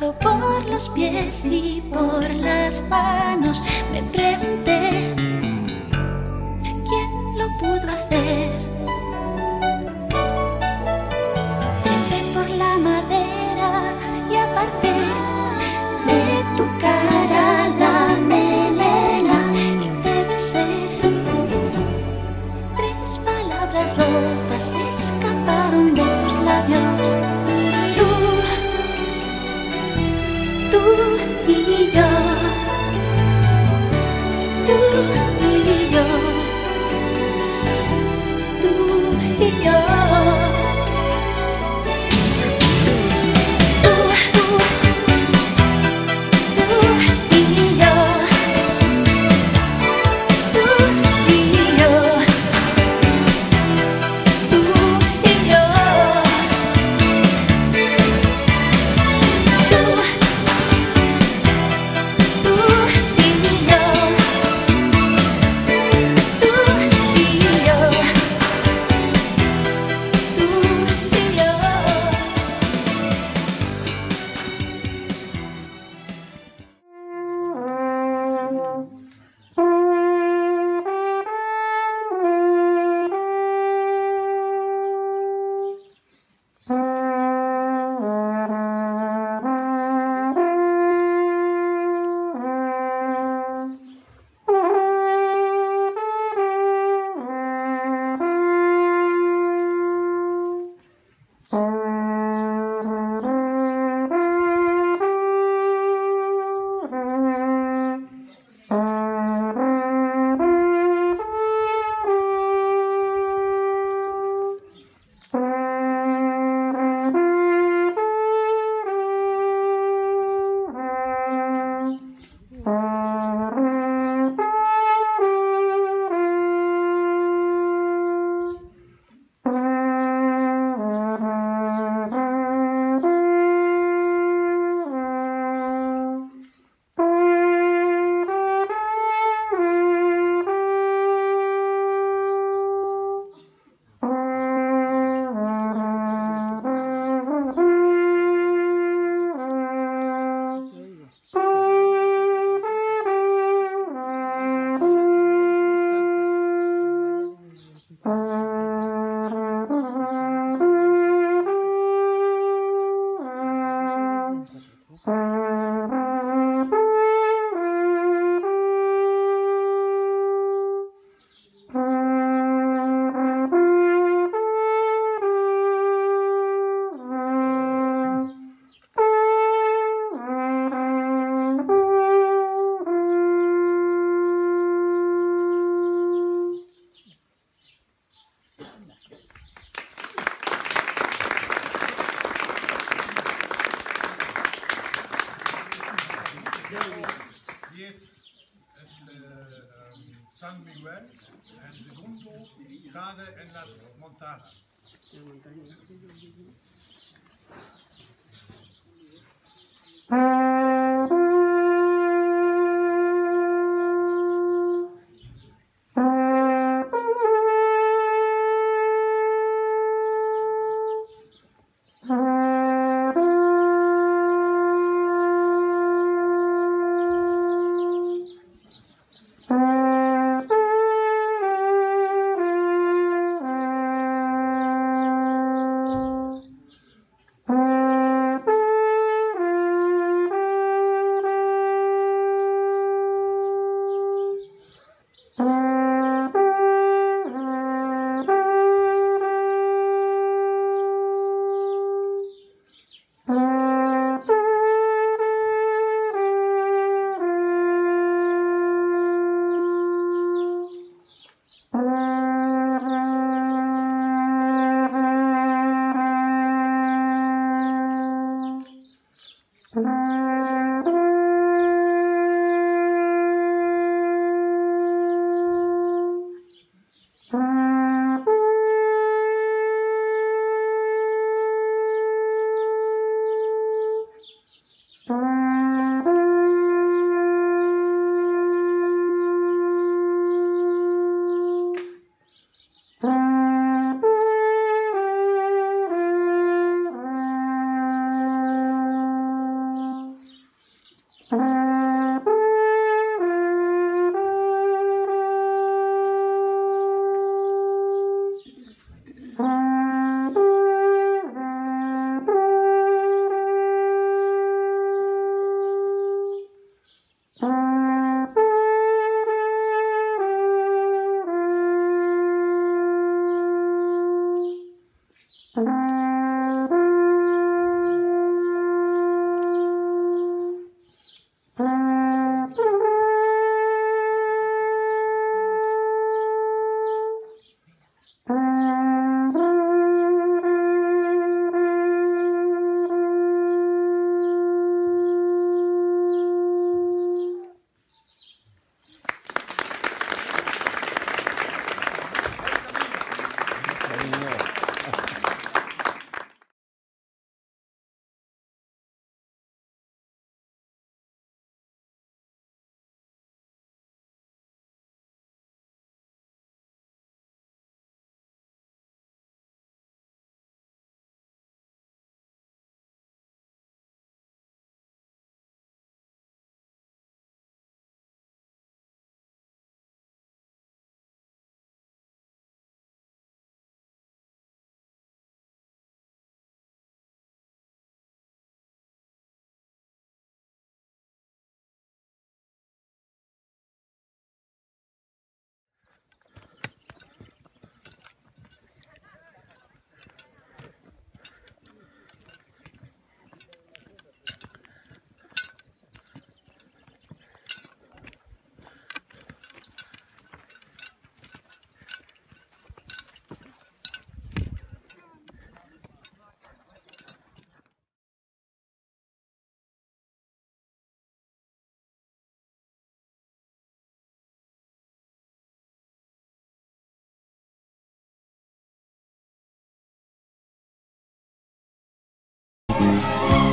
por los pies y por las manos. Me pregunté, ¿quién lo pudo hacer? 10 este, um, San Miguel, el segundo tarde en las montañas.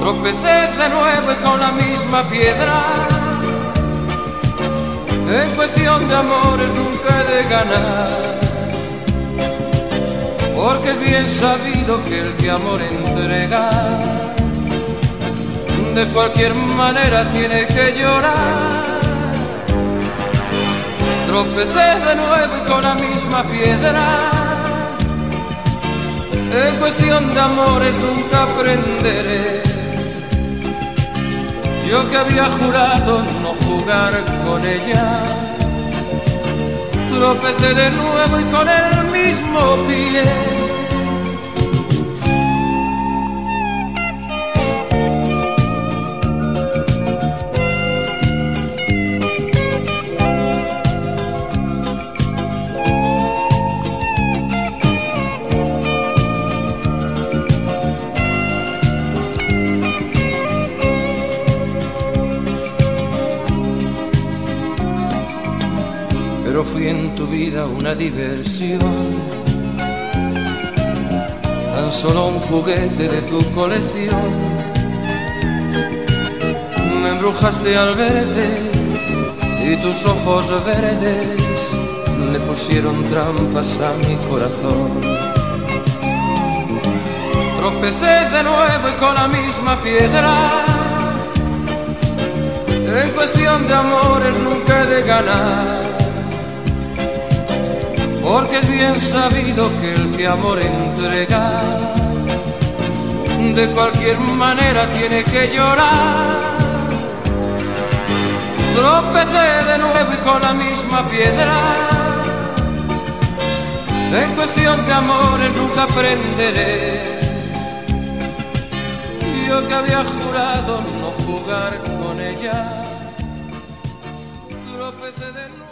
Tropecé de nuevo y con la misma piedra. En cuestión de amores nunca he de ganar. Porque es bien sabido que el que amor entrega, de cualquier manera tiene que llorar. Tropecé de nuevo y con la misma piedra. En cuestión de amores nunca aprenderé. Yo que había jurado no jugar con ella, tropecé de nuevo y con el mismo pie. Pero fui en tu vida una diversión. Tan solo un juguete de tu colección. Me embrujaste al verte y tus ojos verdes le pusieron trampas a mi corazón. Tropecé de nuevo y con la misma piedra. En cuestión de amores nunca he de ganar porque es bien sabido que el que amor entrega, de cualquier manera tiene que llorar. Tropecé de nuevo y con la misma piedra. En cuestión de amores nunca aprenderé. Yo que había jurado no jugar con ella. Tropecé de nuevo.